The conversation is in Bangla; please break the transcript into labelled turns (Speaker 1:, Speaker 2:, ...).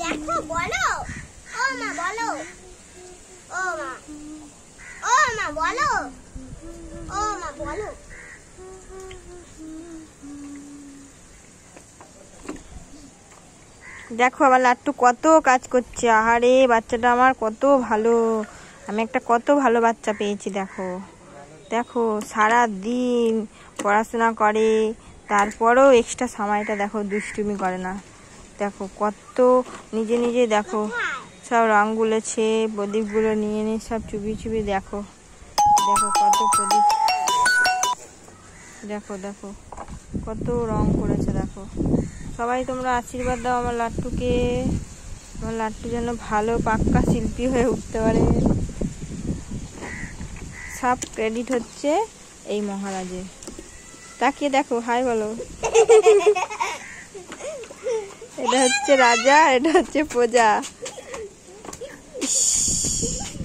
Speaker 1: দেখো, বলো। ও মা, বলো। ও মা। ও মা, বলো। ও মা, বলো।
Speaker 2: দেখো আমার লাট্টু কত কাজ করছে। আহারে, বাচ্চাটা আমার কত ভালো। আমি একটা কত ভালো বাচ্চা পেয়েছি, দেখো। দেখো সারা দিন পড়াশোনা করে, তারপরেও এক্সট্রা সময়টা দেখো দুষ্টুমি করে না। দেখো কত, নিজে নিজে দেখো। সব রং গুলেছে, প্রদীপগুলো নিয়ে নিয়ে সব চুপি চুপি দেখো। দেখো কত প্রদীপ। দেখো দেখো, কত রং করেছে, দেখো। সবাই তোমরা আশীর্বাদ দাও আমার লাট্টুকে। আমার লাট্টু যেন ভালো পাক্কা শিল্পী হয়ে উঠতে পারে। সব ক্রেডিট হচ্ছে এই মহারাজের। তাকিয়ে দেখো, হাই বলো। এটা হচ্ছে রাজা এটা হচ্ছে প্রজা।